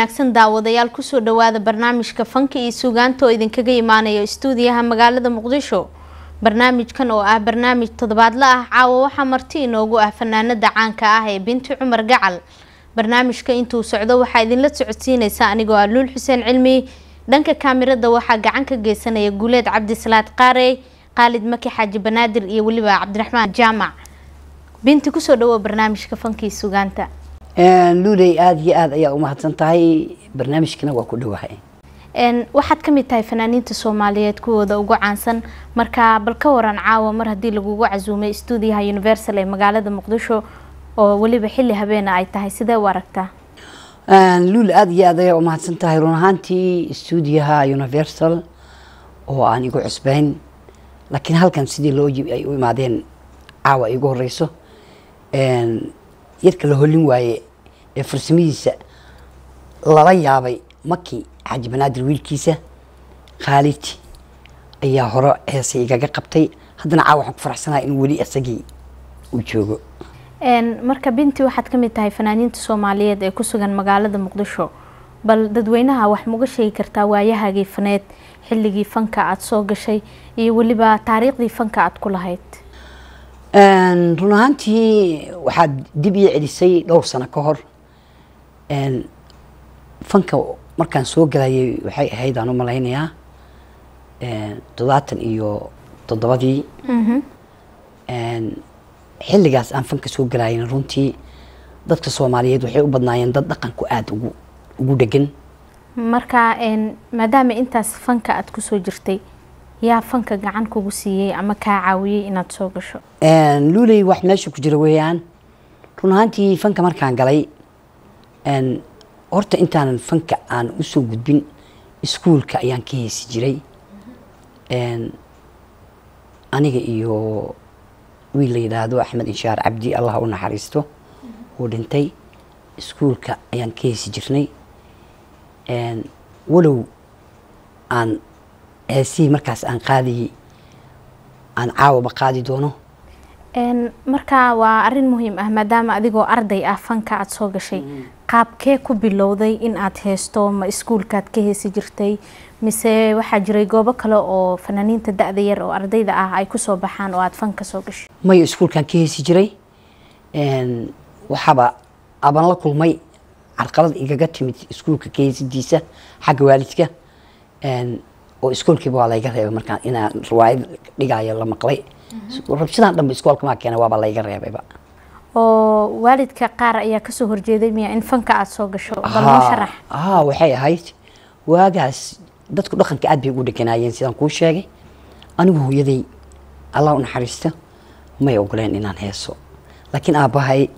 wanaagsan daawadayaal ku soo dhawaada barnaamijka fanka iyo suugaanta oo idinkaga imaanaya istuudiyaha magaalada muqdisho. Barnaamijkan oo ah barnaamij toddobaadle ah caawa waxaa marti inoogu ah fanaanada caanka ah ee binti cumar gacal. Barnaamijka intuu socdo waxaa idinla socodsiineysa anigoo ah luul xuseen cilmi. Dhanka kaamirada waxaa gacan ka geysanaya guuleed cabdisalaad qaarey khaalid maki xaaji banaadir iyo weliba cabdiraxmaan jaamac. Binti ku soo dhawo barnaamijka fanka iyo suugaanta luuley aada iyo aada ayaa umahadsan tahay barnaamijkana waa ku dhowahay waxaad ka mid tahay fanaaniinta soomaaliyeed kuwooda ugu caansan. Marka bal ka waran caawa mar haddii lagugu casuumay stuudiyaha universal ee magaalada muqdisho oo weliba xilli habeena ay tahay sidee u aragtaa luul aada iyo aada ayaa umahadsan tahay run ahaantii stuudiyaha universal oo aan igu cusbayn. Laakiin halkan sidii loo ay u imaadeen caawa igu horeyso yarka la holin waaye ee farsamadiisa lala yaabay maki xaaji banaadir wiilkiisa khaalid ayaa hore heese igaga qabtay. Haddana caawa waxaan ku faraxsanaha in weli isagii uu joogo. Marka binti waxaad ka mid tahay fanaaniinta soomaaliyeed ee kusugan magaalada muqdisho. Bal dadweynaha wax muga sheegi kartaa waayahagii faneed xilligii fanka aada soo gashay iyo weliba taariikhdii fanka aada ku lahayd run ahaantii waxaad dib ii celisay dhowr sano ka hor. Fanka markaan soo galayay waxay ahayd aan u malaynayaa toddobaatan iyo toddobadii. Xilligaas aan fanka soo galayana runtii dadka soomaaliyeed waxay u badnaayeen dad dhaqanku aada ugu ugu dhegan marka maadaama intaas fanka aada ku soo jirtay yaa fanka gacan kugu siiyey ama kaa caawiyey inaad soo gasho? Luuley wax meesha ku jira weeyaan. Run ahaantii fanka markaan galay horta intaanan fanka aan u soo gudbin iskuulka ayaan ka heesi jiray. Aniga iyo wiil la yidhaahdo axmed inshaar cabdi allah u naxariisto uu dhintay. Iskuulka ayaan ka heesi jirnay. Walow aan heesihii markaas aan qaadayay aan caawaba qaadi doono? Marka waa arrin muhiim ah maadaama adigoo arday ah fanka aada soo gashay qaabkee ku bilowday in aad heesto ma iskuulkaad ka heesi jirtay mise waxaa jiray goobo kale oo fanaaniinta da-da yar oo ardayda ah ay ku soo baxaan oo aada fanka soo gashay? Mayo iskuulkaan ka heesi jiray? Waxaaba aban la kulmay carqalad igaga timid iskuulka ka heesidiisa xagga waalidka oo iskuolkiiba waa layga reebay markaan inaan riwaayad dhigaayo la maqlay. Rabshadaan dhanba iskoolka maa keena waaba layga reebayba oo waalidka qaar ayaa ka soo horjeeday miya in fanka aada soo gasho bal noo sharax? haa waxay ahayd. Waagaas dadku dhaqanka aad bay ugu dheganaayeen sidaan kuu sheegay. Anigu hooyaday allah u naxariista may ogoleen inaan heeso. Laakiin aabbahay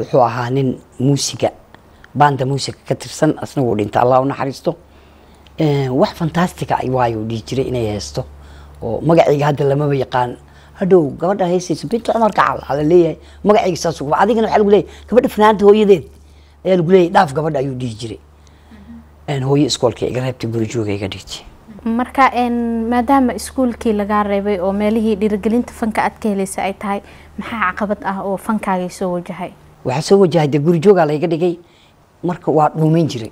wuxuu ahaa nin muusiga baanda muusiga ka tirsan asna wuu dhinta allah u naxariisto wax fantastica waayo dhihi jiray inay heesto oo magacayga hadda lamaba yaqaan. Hadhow gabadha heesaysa binta cumar gacal ala leeyahay magacayga saas adigana waxaa lagu leeyahay gabadha fanaanta hooyadeed ayaa lagu leeyahay dhaaf gabadha ayuu dhihi jiray. Hooyo iskoolka iga reebtay guri jooga iga dhigtay marka maadaama iskuulkii lagaa reebay oo meelihii dhiirigelinta fanka aad ka helaysa ay tahay maxaa caqabad ah oo fankaagay soo wajahay? Waxaa soo wajahay dee guri joogaa layga dhigay. Marka waa dhuumeyn jiray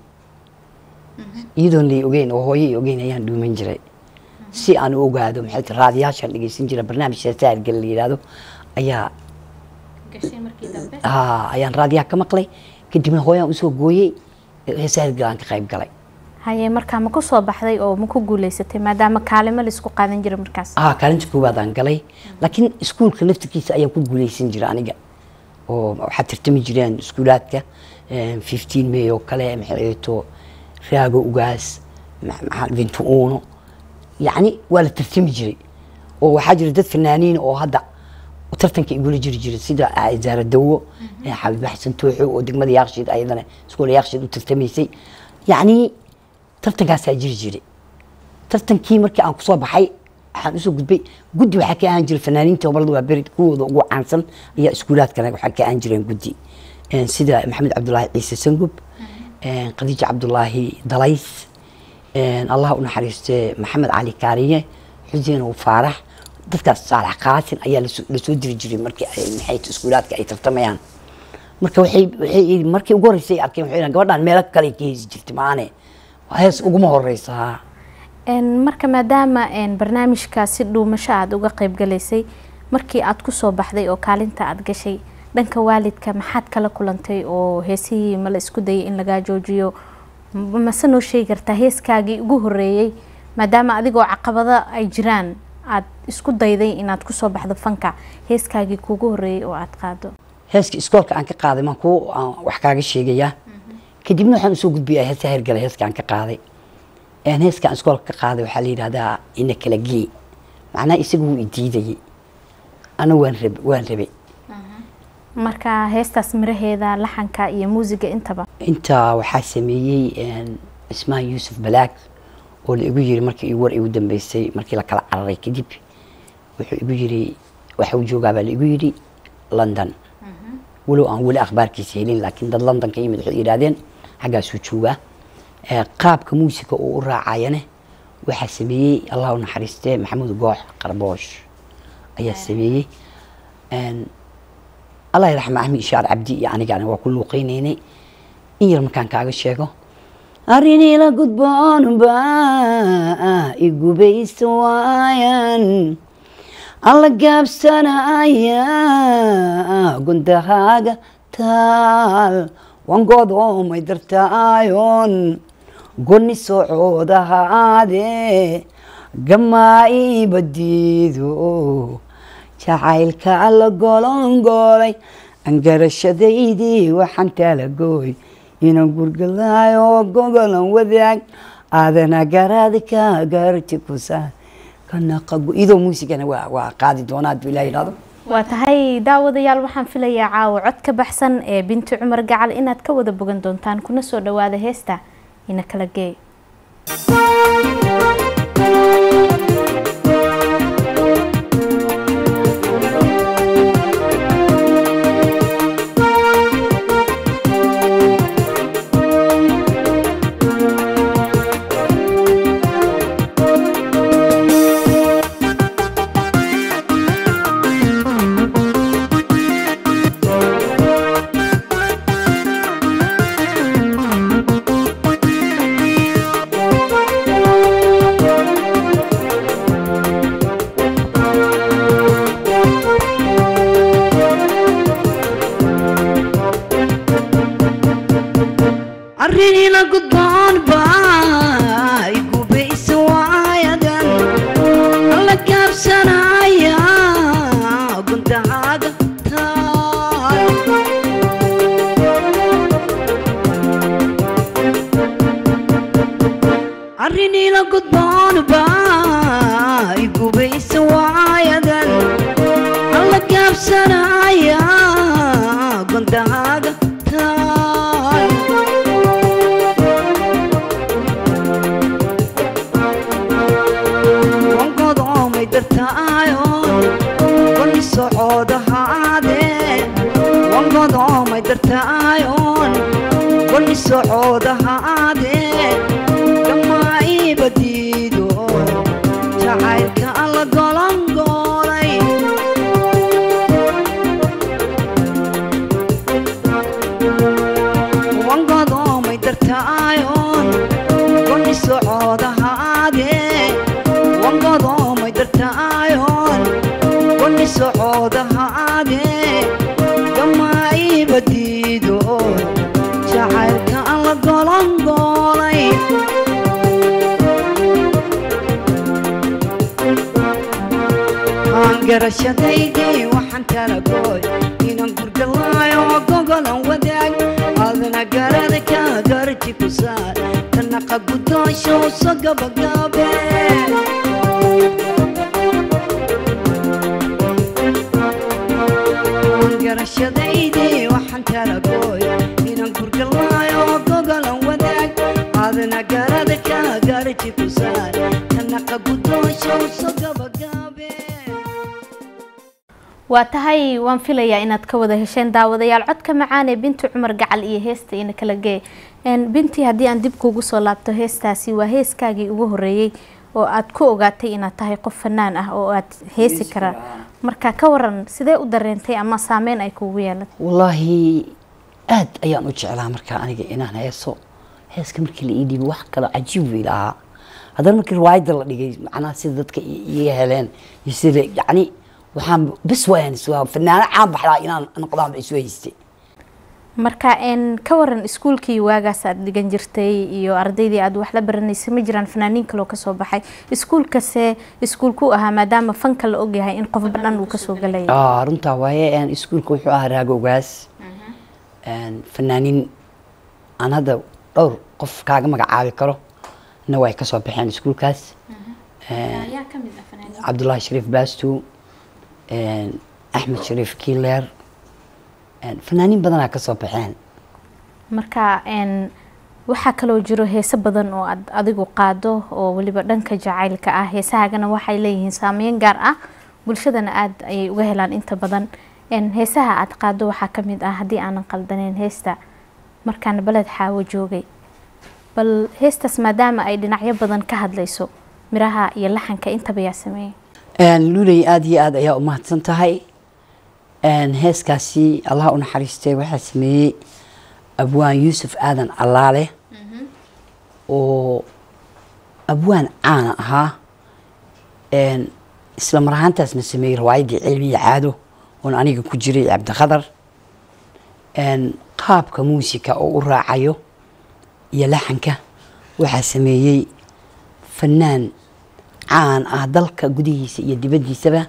iyadoon lay ogeyn oo hooyo ay ogeyn ayaan dhuuman jiray si aan u ogaado maxay ti raadiyaashaan dhegeysan jira barnaamij heesaargal la yidhaahdo ayaa ayaan raadiyaha ka maqlay. Kadibna hooyaan u soo gooyey heesaargal aan ka qayb galay. Haye markaa ma ku soo baxday oo ma ku guuleysatay maadaama kaalimo la isku qaadan jira markaas. Ha kaalinta koowaad aan galay. Laakiin iskuulka laftirkiisa ayaan ku guuleysan jira aniga. Oo waxaa tartami jireen iskuulaadka fifteen may oo kale maxay to raago ugaas vintu uno yacni waa la tartami jiray oo waxaa jira dad fanaaniin oo hadda tartanka igula jiri jiray sida zaara dawo xabiib xasan tooxo oo degmada yaaqshiid ayadana iskoola yaaqshiid u tartamaysay yacni tartankaasaa jiri jiray tartankii markii aan ku soo baxay waxaan u soo gudbay guddi waxaa ka ahaan jiray fanaaniinta gobollada waa beri kuwooda ugu caansan ayaa iskuulaadkana waxaa ka ahaan jireen guddi sida maxamed cabdulaahi ciise sangub khadiija cabdulaahi dalays allah u naxariiste maxamed cali kaariye xuseen oo faarax. Dadkaas saalax qaasin ayaa la soo diri jiray markii ay maxay iskuulaadka ay tartamayaan. Marka waxay markii ugu horreysay arkeen waxay gabadhaan meelo kale ka heesi jirtay maane. Hees uguma horeysa haa Een, marka maadaama barnaamijkaasi dhuumasho aada uga qayb galaysay markii aad ku soo baxday oo kaalinta aad gashay dhanka waalidka maxaad kala kulantay oo heesihii ma la isku dayay in lagaa joojiyo? Mase noo sheegi kartaa heeskaagii ugu horeeyey maadaama adigoo caqabado ay jiraan aad isku dayday inaad ku soo baxdo fanka. Heeskaagii kuugu horeeyey oo aad qaado. Heeska iskoolka aan ka qaaday maan ku aan wax kaaga sheegayaa kadibna waxaan u soo gudbiyaa heesta hergala heeska aan ka qaaday. Een heeska aan iskoolka ka qaaday waxaa la yidhahdaa ina kala gee macnaha isaga wuu idiidayay ana waan rab waan rabay marka heestaas miraheeda laxanka iyo muusiga intaba. Intaa waxaa sameeyey een, cismaan yuusuf balaag oo la igu yiri markii war igu dambeysay markii la kala cararay kadib wuxuu igu yiri waxa uu joogaa baa la igu yiri london. Walow aan weli akhbaarkiisa helin laakiin dad london ka yimid waxay yidhahdeen xaggaasuu joogaa. Qaabka muusika uu u raacayane waxaa sameeyey allah u naxariistee maxamuud goox qarboosh ayaa sameeyey allah yaraxma axmed ishaar cabdi iyo anigana waa ku luuqeynaynay in yar markaan kaaga sheego arrinila gudboon baa igubaysta waayan alla gaabsanaya gundahaaga taal wangodoomay dartaayon socoodahaade gamaa badiido jacaylka alla golongolay angarashadaydii waxaan talagooy inaan gurgalaayo gogolan wadaag aadana garaadka garti kusaa kanaqago idoo muusigana waa qaadi doonaa haduu ilaah yidhahdo waa tahay daawadayaal waxaan filayaa caawa cod ka baxsan ee binti cumar gacal inaad ka wada bogan doontaan kuna soo dhawaada heesta ina kala geey wangodoomay dartaayo aan garashadaydii waxaan talagooy inaan gurgalaayo gogolan wadaag adna garada ka garji ku saar kanaqa guddoonshow so gabagaabe garashadaydii waxaan talagooy inaan gurgalaayo gogolan wadaag adna garada ka garji ku saar kanaqa guddoonshow so gabagaabe waa tahay waan filayaa inaad ka wada hesheen daawadayaal. Codka macaan ee binti cumar gacal iyo heesta ina kala gee. Een, binti haddii aan dib kuugu soo laabto heestaasi waa heeskaagii ugu horeeyey oo aad ku ogaatay inaad tahay qof fanaan ah oo aad heesi karaa marka ka waran sidee u dareentay ama saameyn ay kuugu yeelatay wallaahi aad ayaan u jeclaa markaa aniga inaan heeso. Heeska markii la ii dhiibay wax kale cajiib bay lahaa haddana markii riwaayadda la dhigay macnaha sida dadka iga heleen iyo sida yacni waxaan waayaan iswaa fanaano caan baxdaa inaan noqdaan ba isu marka een ka waran iskuulkii waagaas aad dhigan jirtay iyo ardaydii aad wax la baranaysay ma jiraan fanaaniin kaloo ka soo baxay. Iskuulkase iskuulku ahaa maadaama fanka la ogyahay in qofba dhan uu ka soo galaya Ah, runtaa waaye iskuulka wuxuu ahaa raago ogaas. Een, fanaaniin aan hadda dhowr qof kaaga magacaabi karo na way ka soo baxeen iskuulkaas. Een, cabdullaahi shariif baastu axmed shariif kiileer fanaaniin badanaa ka soo baxeen. Marka waxaa kaloo jiro heese badan oo aad adigu qaado oo weliba dhanka jacaylka ah. Heesahagana waxay leeyihiin saameyn gaar ah. Bulshadana aad ayay uga helaan inta badan. Heesaha aad qaado waxaa ka mid ah haddii aanan qaldaneyn heesta. Markaan baled xaawo joogay. Bal heestaas maadaama ay dhinacyo badan ka hadlayso miraha iyo laxanka intaba yaa sameeyay luuley aada iyo aada ayaa u mahadsan tahay. Heeskaasi allah u naxariistay waxaa sameeyey abwaan yuusuf aadan allaale. Oo abwaan caana ahaa. Isla mar ahaantaasna sameeyey riwaayaddii cilmiya caado oon aniga ku jiray cabdikhadar qaabka muusika oo u raacayo iyo laxanka waxaa sameeyey fanaan caan ah dalka gudihiisa iyo dibaddiisaba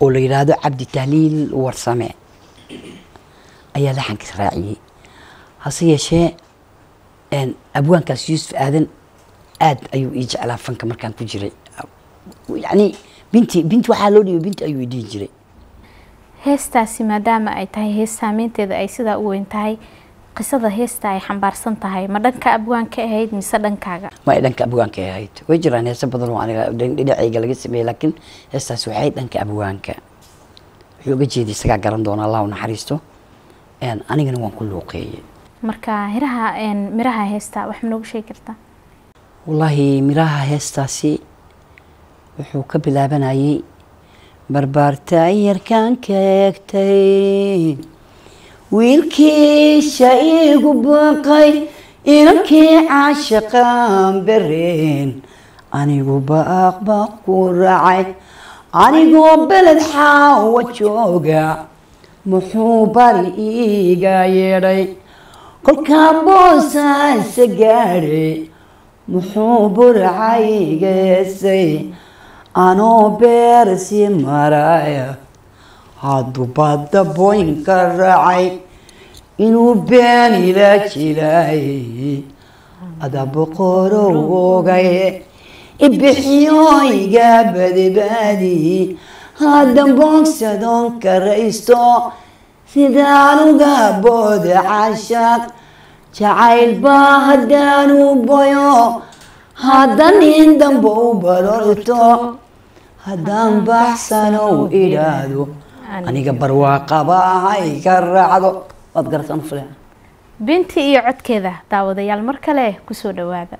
oo la yidhaahdo cabdi tahliil warsame ayaa laxankiis raaciyey. Hase yeeshee abwaankaas yuusuf aadan aad ayuu ii jeclaa fanka markaan ku jiray. Yacni binti binti waxaa loo dhibay binti ayuu i dhihi jiray. Heestaasi maadaama ay tahay hees saameynteeda ay sidaa u weyn tahay qisada heesta ay xambaarsan tahay ma dhanka abwaanka ahayd mise dhankaaga? Ma ay dhanka abwaanka ay ahayd. Way jiraan heese badan oo aniga dhin- dhinacayga laga sameeyey laakiin heestaasi waxay dhanka abwaanka wuxuu uga jeeday isagaa garan doona allah u naxariisto anigana waan ku luuqeeyey marka hiraha miraha heesta wax ma noogu sheegi kartaa? Wallaahi miraha heestaasi wuxuu ka bilaabanayay barbaarta yarkaan ka eegtay wiilkiisha iigu baqay inankii caashaqaan bereen anigu baaqbaq ku raacay anigoo beled xaawa jooga muxuu bari iiga yeedhay kolkaa boosaasa gaadhay muxuu burcayga heesay anoo beersi maraya. Hadduu badda boynka raacay inuu been ila jilaayay ada boqorow ogaye ibixiyo iga badbaadi haddan boogsadoon karaysto sidaan uga booda cashaq jacayl baa haddaanu boyo. Haddan in dambe u barorto haddaan baxsanow idhaahdo aniga barwaaqaba hay ka raacdo waad garataan u filan binti iyo codkeeda daawadayaal mar kale ku soo dhawaada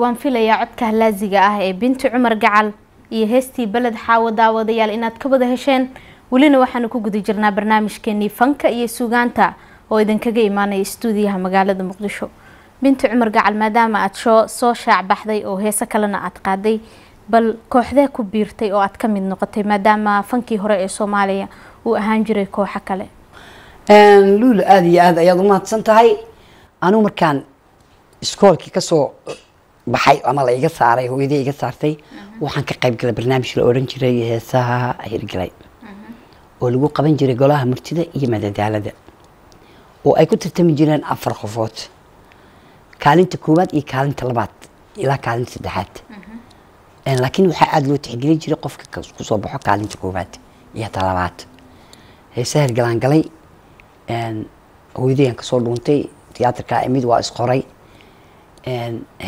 waan filayaa codka laasiga ah ee binti cumar gacal iyo heestii beled xaawo daawadayaal inaad ka wada hesheen. Welina waxaanu ku guda jirnaa barnaamijkeenii fanka iyo suugaanta oo idinkaga imaanaya stuudiyaha magaalada muqdisho. Binti cumar gacal maadaama aad soo soo shaac baxday oo heese kalena aad qaaday bal kooxdee ku biirtay oo aad ka mid noqotay maadaama fankii hore ee soomaaliya uu ahaan jiray kooxo kale. Luula aada iyo aad ayaad umahadsan tahay anigu markaan iskoolkii ka soo baxay ama la iga saaray hooyadii iga saartay? Waxaan ka qayb galay barnaamij la oran jiray heesaha hirgalay oo lagu qaban jiray golaha murtida iyo madadaalada. Oo ay ku tartami jireen afar qofood. Kaalinta koowaad iyo kaalinta labaad ilaa kaalinta saddexaad. Laakiin waxaa aada loo tixgelin jiray qofka ku soo baxo kaalinta koowaad iyo ta labaad. Heesaha hirgalaan galay hooyadayaan ka soo dhuuntay tiyaatarkaa imid waa isqoray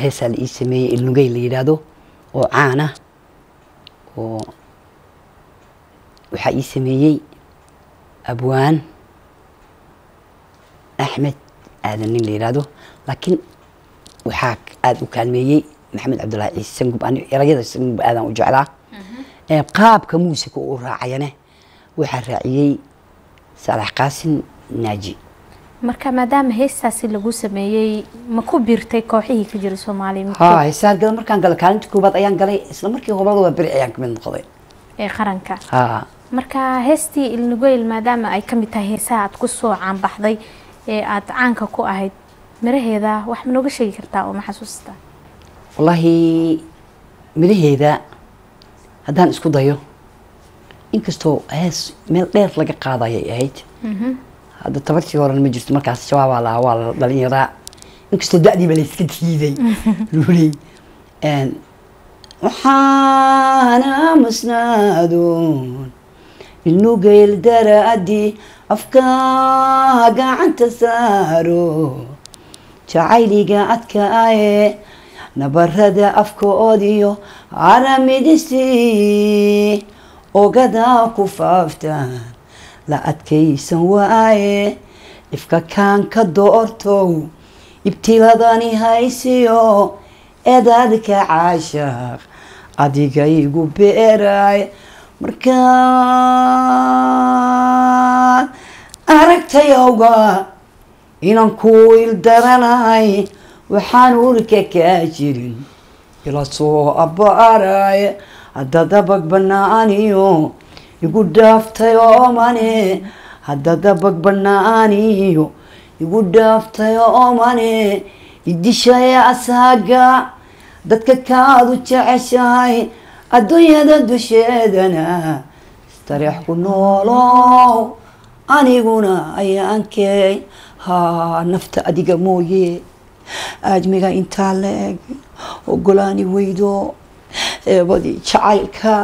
heesaa la ii sameeyey ilnugey la yidhaahdo oo caana oo waxaa ii sameeyey abwaan axmed aadan nin la yidhaahdo laakiin waxaa aada u kaalmeeyey maxamed cabdullaahi ciise sangub ani erayada sangub aadaan u jeclaa. Ee, qaabka muusika uu raacayane waxaa raaciyey saalax qaasin naaji marka maadaama heestaasi lagu sameeyey ma ku biirtay kooxihii ka jira soomaaliya? Ha heesaan gala markaan galay kaalinta koobaad ayaan galay. Isla markii hobalada waa beri ayaan ka mid noqday. Ee qaranka. Ha marka heestii ilnugeyl maadaama ay ka mid tahay heesaha aad ku soo caanbaxday ee aad caanka ku ahayd miraheeda wax ma nooga sheegi kartaa oo ma xasuustaa wallaahi midaheeda haddaan isku dayo inkastoo hees meel dheer laga qaadayay ahayd hadda tabartii horena ma jirto markaas shabaabaa lahaa waa la dhalinyaraa inkastoo da-diiba la iska diiday luley waxaana masnaadoon inugeyl daraadii afkaa gacanta saaro. Jacayliga adkaaye nabarada afkoodiyo aramidisi ogadaa ku faaftaan la adkaysan waaye ifka kaan ka doortow ibtiladani haysiyo edaadka caashaaq adigaygu beeraay markaan aragtayowga inaan ku ildaranahay waxaan urka kaa jirin ila soo abaaraay hadda dabag banaaniyo igu dhaaftay oomane hadda dabag banaaniyo igu dhaaftay oomane idishaya asaaga dadka kaadu jeceshahay adduunyada dusheedana istareex ku noolow aniguna ayaankey haa nafta adiga mooye aadmiga intaa la-eg ogolaani weydo eebadii jacaylka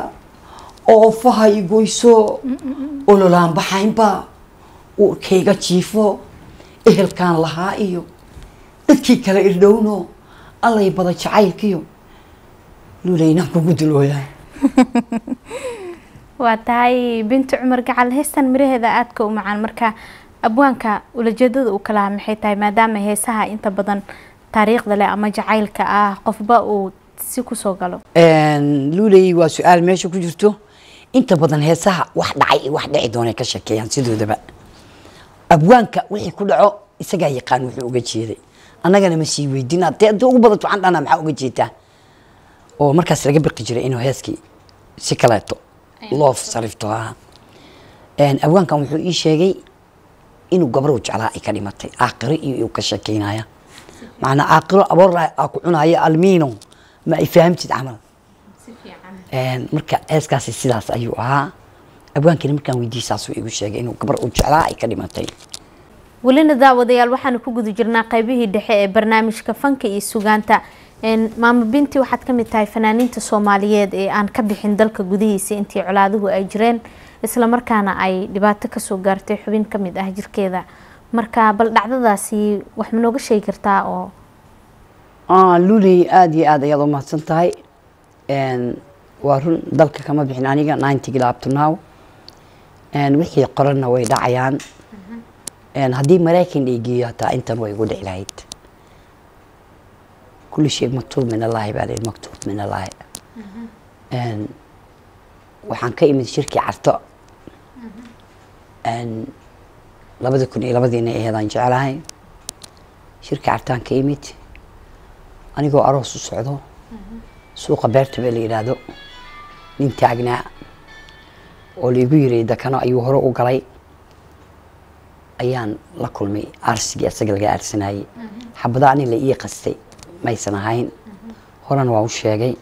oofahay goyso ololaan baxaynba uurkayga jiifo ehelkaan lahaa iyo. Dadkii kale irdhowno allay bada jacaylkiyo luulaynaan kugu dulooyaa waa tahay binti cumar gacal heestan miraheeda aadka u macaan. Marka abwaanka ulajeedada uu kalahaa maxay tahay maadaama heesaha inta badan taariikhda leh ama jacaylka ah qofba uu si ku soo galo? Luuley waa su'aal meesha ku jirto inta badan heesaha wax dhacay iyo wax dhici doonay ka sheekeeyaan sidoodaba abwaanka wixii ku dhaco isagaa yaqaan wuxuu uga jeeday. Annagana ma sii weydin hadee haddii ugu badato waxaan dhanaa maxaa uga jeedaa oo markaas laga biqi jiray inuu heeskii si kaleeto loo sarifto ha abwaankan wuxuu ii sheegay inuu gabrow jeclaa ay ka dhimatay aakiro iyo uu ka sheekeynaya. Macnaa aakiro aboor aa ku cunaya almiino ma ay fahamtid camal marka heeskaasi sidaas ayuu ahaa. Abwaankina markaan weydiiyey saasuu igu sheegay inuu gabar uu jeclaa ay ka dhimatay. Welina daawadayaal waxaanu ku guda jirnaa qaybihii dhexe ee barnaamijka fanka iyo sugaanta. Maamo binti waxaad ka mid tahay fanaaniinta soomaaliyeed ee aan ka bixin dalka gudihiisa intii colaaduhu ay jireen islamarkaana ay dhibaato ka soo gaartay xubin ka mid ah jirkeeda. Marka bal dhacdadaasi wax ma nooga sheegi kartaa oo luley aada iyo aad ayaad u mahadsan tahay waa run dalka kama bixin aniga ninety laabtunaw wixii qoranna way dhacayaan. Haddii maraykan dhaygeeyo hataa intan way igu dhici lahayd. Kulli shay maktuub min allahi baa layihi maktuub min allahi. Waxaan ka imid shirkii carto. Labada kun iyo labadiina aheedaan jeclahay. Shirkii cartaan ka imid. Anigoo aroos u socdo. Suuqa beerta bee la yidhaahdo nin taagnaa oo laigu yiri dakano ayuu hore u galay. Ayaan la kulmay aarsigii asaga laga aarsanayey xabada ani la ii qastay maysan ahayn. Horena waa u sheegay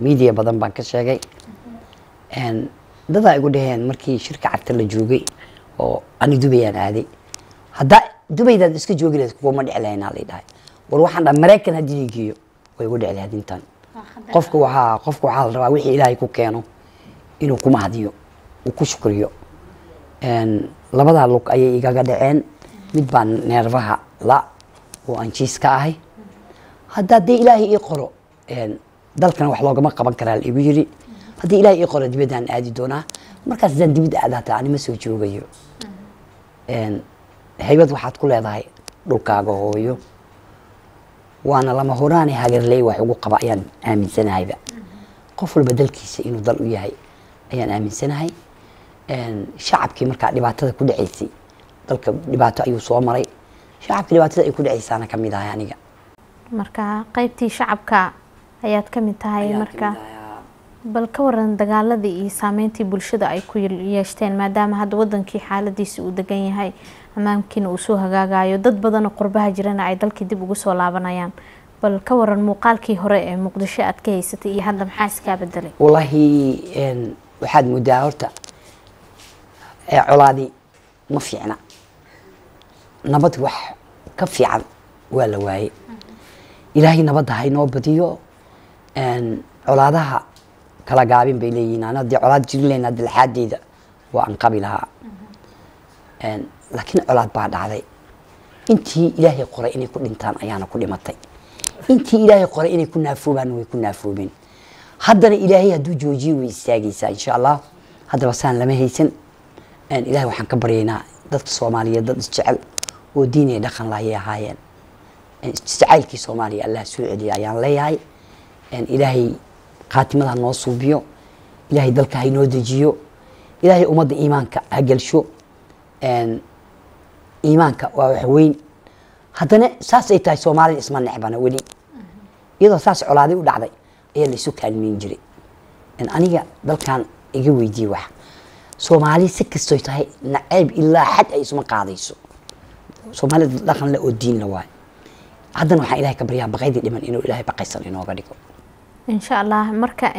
media badan baan ka sheegay. Dadaa igu dhaheen markii shirka carta la joogay oo ani dubayaan aaday. Haddaa dubaydaad iska joogi lahayd kuwa ma dhici lahaynaa la dhahay war waxaan dhaha maraykan haddii la geeyo way igu dhici lahayd intan qofka waxaa qofka waxaa la rabaa wixii ilaahay ku keeno inuu ku mahadiyo uu ku shukriyo labadaa lug ayay igaga dhaceen mid baan neerfaha la oo aan jiis ahay haddaa dee ilaahay ii qoro dalkana wax loogama qaban karaa laigu yiri haddii ilaahay ii qoro dibaddaan aadi doonaa markaas haddaan dibadda aada hataa anima soo joogayo haybad waxaad ku leedahay dhulkaaga hooyo waana lama horaane hagarley wax ugu qaba ayaan aaminsanahayba qof walba dalkiisa inuu dal u yahay ayaan aaminsanahay. Shacabkii markaa dhibaatada ku dhaceysay dalka dhibaato ayuu soo maray. Shacabka dhibaatada ay ku dhaceysaana ka mid ahay aniga. Marka qeybtii shacabka ayaad ka mid tahay marka bal ka waran dagaaladii iyo saameyntii bulshada ay ku yeeshteen maadaama hadda wadankii xaaladiisi uu degan yahay ammaankiina uu hagaagayo dad badanoo qurbaha jirana ay dalkii dib ugu soo laabanayaan. Bal ka waran muuqaalkii hore ee muqdisho aad ka haysatay iyo hadda maxaa iskaa bedelay wallaahi waxaad moodaa horta colaadi ma fiicna. Nabad wax ka fiican waa la waaye ilaahay nabadda haynoo badiyo. Colaadaha kala gaabin bay leeyihiin. Haddii colaad jiri lahayn hadda laxaadeyda waa aan qabi lahaa laakiin colaad baa dhacday. Intii ilaahay qoray inay ku dhintaan ayaana ku dhimatay. Intii ilaahay qoray inay ku naafoobaan way ku naafoobeen. Haddana ilaahay hadduu joojiyo way istaagaysaa insha allah. Haddaba saan lama haysan. Ilaahay waxaan ka baryaynaa dadka soomaaliyeed dad isjecel oo diin iyo dhaqan laayay ahaayeen. Jacaylkii soomaaliya allah soo celiya ayaan leeyahay. Ilaahay khaatimada ha noo suubiyo. Ilaahay dalka haynoo dejiyo. Ilaahay ummadda iimaanka ha gelsho iimaanka waa wax weyn. Haddana saas ay tahay soomaalida isma necbana weli. Iyadoo saas colaaday u dhacday ayaa laisu kaalmeyn jiray. Aniga dalkan iga weydiye wax. Soomaali si kastoy tahay nacayb ilaa xad ay isuma qaadayso. Soomaalida dhaqan le oo diin la waayo. Haddana waxaan ilaahay ka baryaa baqaydii dhiman inuu ilaahay baqaysan inooga dhigo. Insha allah marka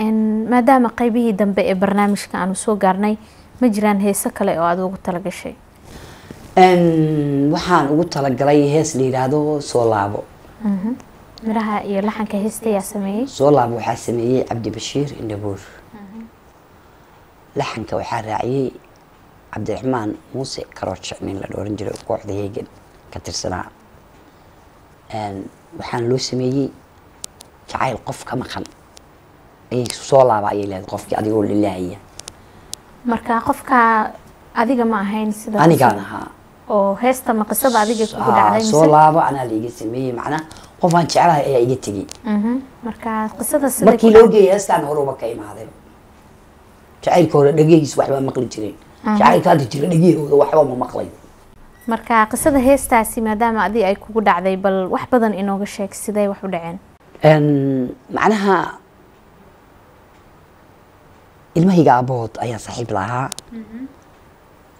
maadaama qeybihii dambe ee barnaamijka aanu soo gaarnay ma jiraan heeso kale oo aada ugu talagashay waxaan ugu talagalay hees la yidhaahdo soo laabo midhaha iyo laxanka heesta ayaa sameeyey? Soo laabo waxaa sameeyey cabdi bashiir indhabuur. Laxanka waxaa raaciyey cabdiraxmaan muuse karooje nin la dhooran jiray oo kooxda heegan ka tirsanaa. Een, waxaan loo sameeyey jacayl qof ka maqan. Ayay soo laaba ayay leedahay qofkii adigoo lilaahaya marka qofka adiga ma ahayn sida anigaan ahaa oo heesta ma qisada adiga kugu dhacday soo laabo anaa laiga sameeyey macnaa qof aan jeclahay ayaa iga tegey marka qisada sida markii loo geeyay heestaan horuba ka imaaday jacaylka hore dhagehiis waxba maqli jireen jacaylka hadda jira dhegahooda waxba ma maqlay marka qisada heestaasi maadaama adi ay kugu dhacday bal wax badan inooga sheeg siday wax u dhaceen Een, macnaha ilmahayga aabahood ayaan saaxiib lahaa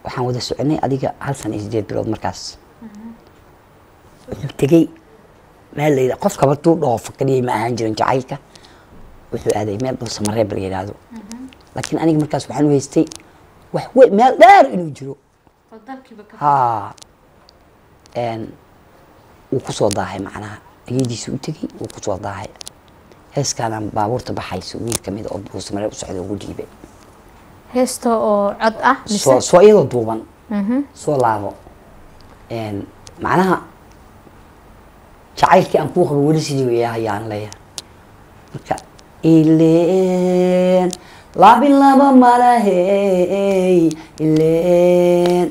waxaan wada soconay adiga hal sana iyo sideed bilood markaas. Wuxuu tegey meel la yidha qofkaba tuu dhoofo kaliya ma ahaan jirin jacaylka. Wuxuu aaday meel dhuusa mareeb la yidhaahdo laakiin aniga markaas waxaan u haystay wax wey meel dheer inuu jiro. Haa. Wuu ku soo daahay macnaha ayadiisa u tegey wuu ku soo daahay. Heeskaanaan baabuurta baxayso wiil ka mid oo dhuusa mareeb u socda ugu dhiibay heesta oo cod ah soo iyadoo duuban. Mhm. soo laabo. Macnaha jacaylkii aan kuu qabo weli sidii way hayaan leeyahay. Marka ileen labi laba malahey ileen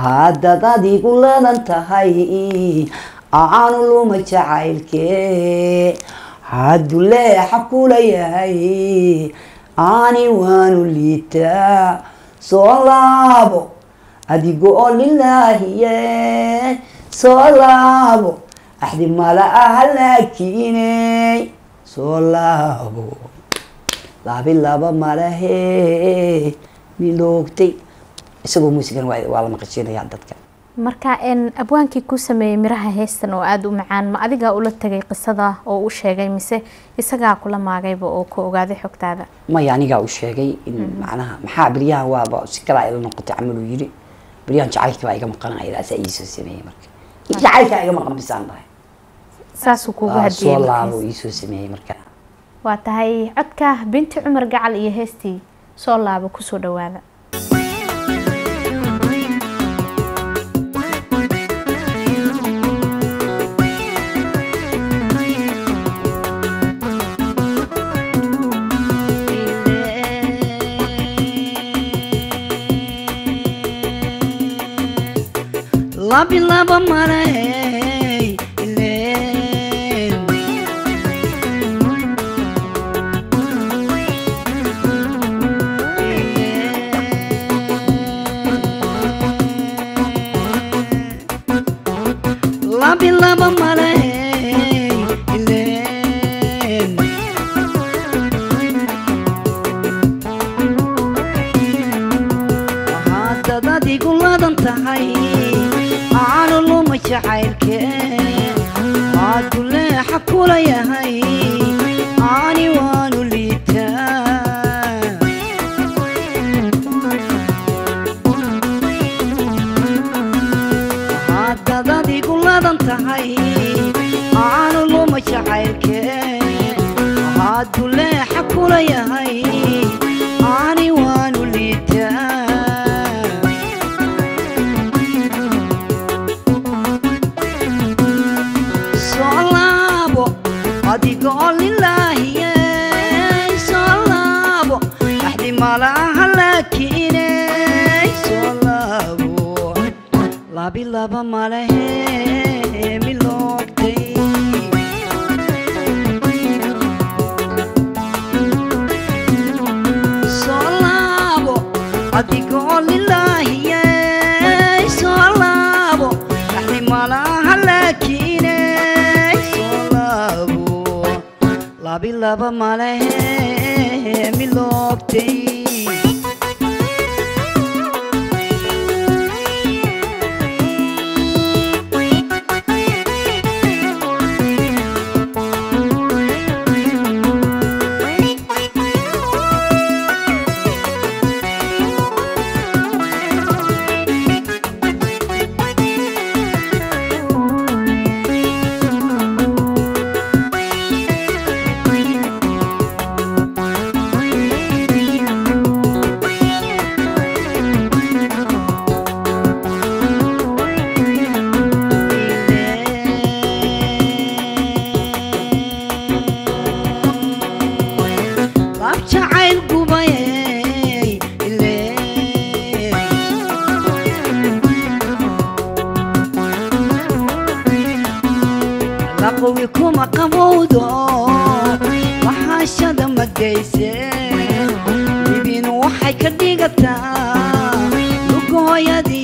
haddaad adigu ladan tahay aanu luma jacaylkee hadduu leexa kula yahay ani waanu liitaa soo laabo adigoo lilaahiye soo laabo axdi mala aha laakiiney soo laabo laabi laba malahe miloogtay isagoo muusigan waa la maqashiinayaa dadka marka abwaankii ku sameeyey miraha heestan oo aada u macaan ma adigaa ula tegay qisada oo u sheegay mise isagaa kula maagayba oo ku ogaaday xogtaada? Maya anigaa u sheegay in macnaha maxaa beryahan waaba? Si kalaa ila noqotay camal uu yidhi beryahan jacaylkii baa iga maqan asaa iisoo sameeyey marka. Jacaylkaa iga maqan bisaan dhahay saasuu kuugu hadiyey soo markaas. laabo iisoo sameeyey marka. Waa tahay codka binti cumar gacal iyo heestii soo laabo ku soo dhawaada labi laba malahey ileen labi laba malahey adigoo lilaahiye soo laabo axdi malaha laakiine soo laabo labi laba malahe waxaashada magayse idiin waxay ka dhigataa lugooyadii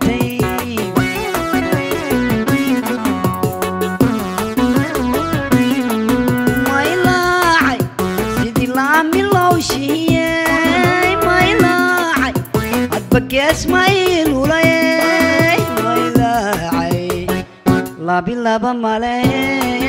adbagees maylulay maylacay labi laba malehe miloogtay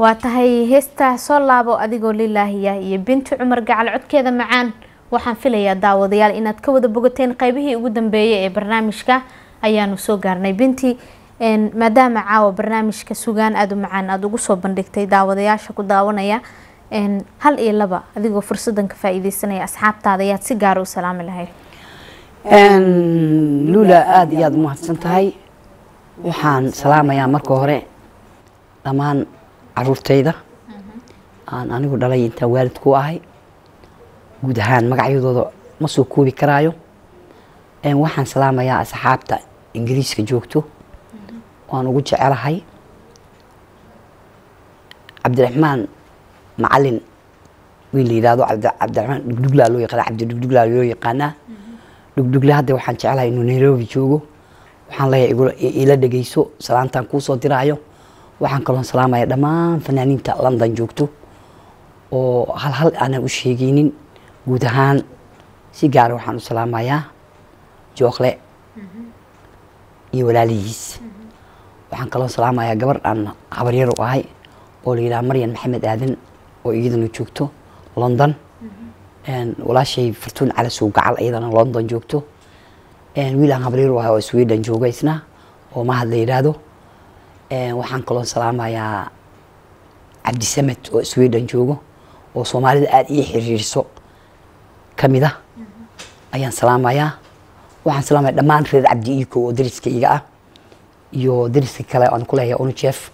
waa tahay heestaa soo laabo adigoo lilaahiya iyo binti cumar gacal codkeeda macaan. Waxaan filayaa daawadayaal inaad ka wada bogateen qaybihii ugu dambeeyay ee barnaamijka. Ayaanu soo gaarnay binti maadaama caawa barnaamijka sugaan aada u macaan aada ugu soo bandhigtay daawadayaasha ku daawanaya hal iyo laba adigoo fursadan ka faa-iideysanaya asxaabtaada ayaad si gaara u salaami lahayd. Lula aada iyo aada umahadsan tahay. Waxaan salaamayaa marka hore. Dhammaan caruurtayda. Aan anigu dhalay intaan waalid ku ahay. Guud ahaan magacyadooda ma soo koobi karaayo. Waxaan salaamayaa asxaabta ingiriiska joogto. Waan ugu jecelahay. Cabdiraxmaan macalin wiil la yidhaahdo cabdi- cabdiraxmaan dhugdhuglaa loo yaqaana cabdi dhugdhuglaa loo yaqaanaa. Dhugdhugle hadda waxaan jecelahay inuu nairobi joogo. Waxaan leeyahay ila dhegeyso salaantaan kuusoo diraayo waxaan kaloon salaamaya dhammaan fanaaniinta london joogto oo hal hal aanan u sheegaynin guud ahaan. Si gaara waxaan u salaamayaa jookle iyo walaalihiis. Waxaan kaloo salaamayaa gabar aan habaryar u ahay oo la yidhaha maryan maxamed aadan oo iyadana joogto london. Walaashay fartuun cali suug iyadana london joogto. Wiil aan habaryar u ahay oo sweden jooga isna oo mahad la yidhaahdo waxaan kaloo salaamayaa cabdisamed oo sweden joogo oo soomaalida aada ii xiriiriso ka mid ah ayaan salaamayaa. Waxaan salaamaya dhammaan reer cabdi iiko oo dariska iga ah iyo dariska kale aan ku leeyahay unujef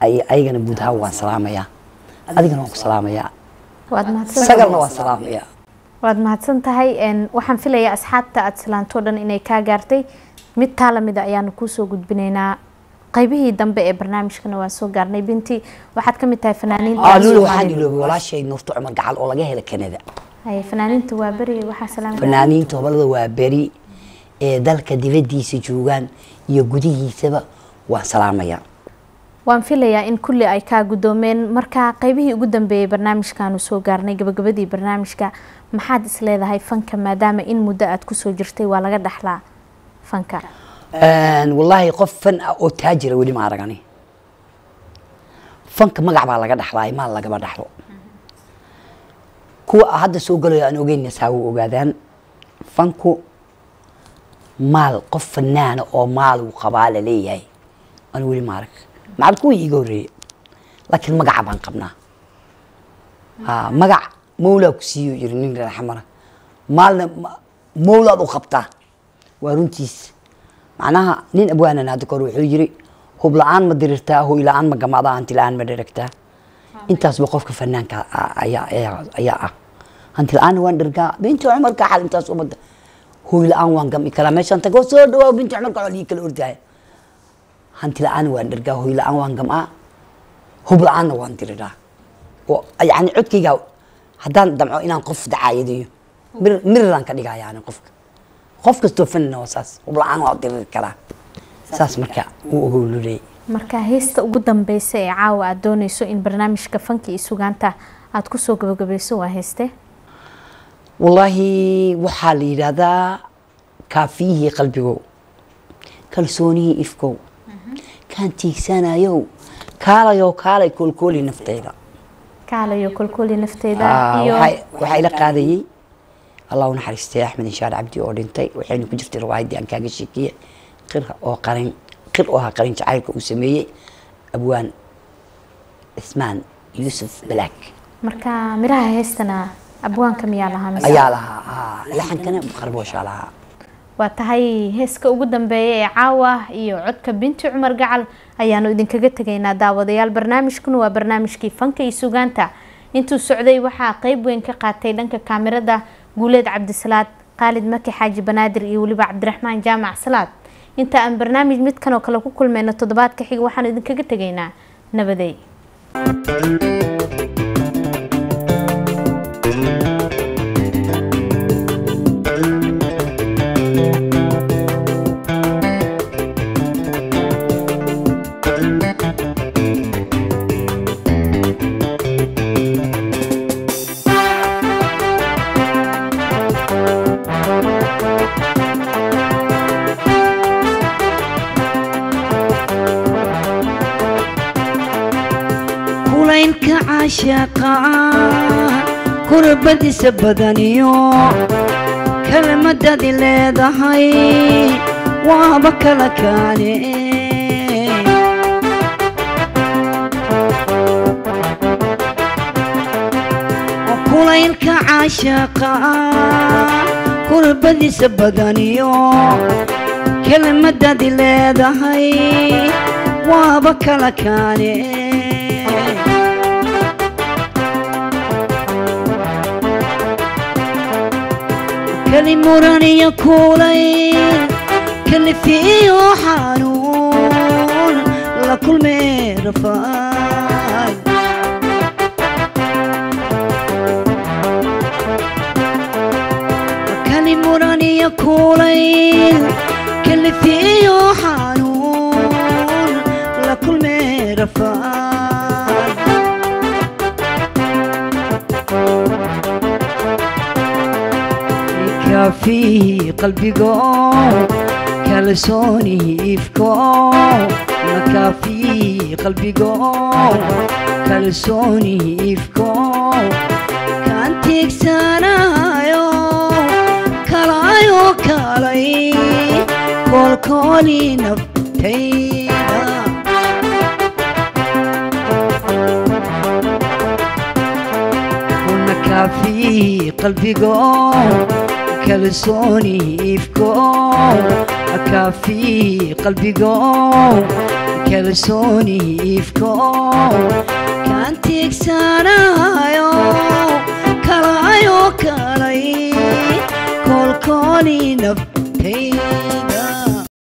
ayagana guud ahaan waan salaamayaa. Adigana waan ku salaamayaa. Waad mahadsan sagalna waan salaamayaa. Waad mahadsan tahay. Waxaan filayaa asxaabta aada salaantoo dhan inay kaa gaartay mid taa lamida ayaanu kuusoo gudbinaynaa. Qaybihii dambe ee barnaamijkana waan soo gaarnay. Binti waxaad ka mid tahay fanaaniinta waxaan walaashay nuurto cumar gacal oo laga hela kanada. Fanaaniinta waa beri waxaa salaam fanaaniinta hobalada waa beri ee dalka dibadiisa joogaan iyo gudihiisaba waan salaamayaa. Waan filayaa in kulli ay kaa guddoomeen marka qaybihii ugu dambeeyey barnaamijkaanu soo gaarnay gabagabadii barnaamijka maxaad is leedahay fanka maadaama in muddo aad ku soo jirtay waa laga dhaxlaa fanka? Wallaahi qof fan ah oo taajira weli ma aragani. Fanka magac baa laga dhaxlaay maal lagama dhaxlo. Kuwa hadda soo galayo aan ogeyn saawo ogaadaan. Fanku maal qof fanaana oo maal uu qabaa la leeyahay aan weli ma arag. Macad kuwii iiga horreeye laakiin magaca baan qabnaa. Magac mawlaa ku siiyo yiri nin xamara maalna ma- mawlaad u qabtaa waa runtiis. Macnaha nin abwaanan hadda kahor wuxuu yiri hub la'aan ma dirirtaa hoy la'aan ma gamaadaa hanti la'aan ma dheragtaa intaasba qofka fanaanka ayaa ah. Hanti la'aanna waan dhergaa binti cumar kaxal intaas umada. Hoy la'aan waan gami karaa meeshaan tagoo soo dhawaa binti cumar kaxal ii kala ordahay hanti la'aan waan dhergaa hoy la'aan waan gam'aa hub la'aanna waan diriraa. Oo yani codkayga haddaan damco inaan qof dacaayadiyo mir mirlaan ka dhigaa yani qofka qof kastoo fanina waa saas hub la'aan waa diriri karaa saas marka uu ogowluley marka heesta ugu dambeysa ee caawa aada dooneyso in barnaamijka fanka iyo sugaanta aada ku soo gabagabayso waa heeste? Wallaahi waxaa la yidhaahdaa kaafiyihii qalbigow kalsoonihii ifkow kaan tiigsanayow kaalayow kaalay koolkooli nafteyda kaalayo iyo waxaa waxaa ila qaadayey allah u naxariistay axmed inshaar cabdi oo dhintay waxayna ku jirtay riwaayadii aan kaaga sheekiyey. Qir oo qarin qir oo ahaa qarin jacaylka uu sameeyey. Abwaan cismaan yuusuf balaag marka miraha heestana abwaanka miyaa lahaa ayaa lahaa ah, laxankana qarbooshaa lahaa. Waa tahay heeska ugu dambeeya ee caawa iyo codka binti cumar gacal. Ayaanu idinkaga tegaynaa daawadayaal barnaamijkuna waa barnaamijkii fanka iyo sugaanta intuu socday waxaa qeyb weyn ka qaatay dhanka kaamirada guuleed cabdisalaad khaalid maki xaaji banaadir iyo weliba cabdiraxmaan jaamac salaad. Inta aan barnaamij midkan oo kale ku kulmayno toddobaadka xiga waxaanu idinkaga tegaynaa nabadey kurbadiisa badaniyo kelmadadi leedahay waaba kala kaane kulaylka caashaqa kurbadiisa badaniyo kelmadadi leedahay waaba kala kaane kali muraniyo kuulay kalifiyo xanuun la kulmee rafaay kali muraniyo kuulay kalifiyo xanuun la kulmee rafaay فيه قلبي قوم كالسوني يفكوم ما فيه قلبي قوم كالسوني يفكوم كان تكسانا يوم كلايو كلاي. كل كوني نفتينا. في قلبي قوم كالسوني إفكو كافي قلبيكو كالسوني إفكو كان تكسانايو كلايو كالاي كل كوني نفتي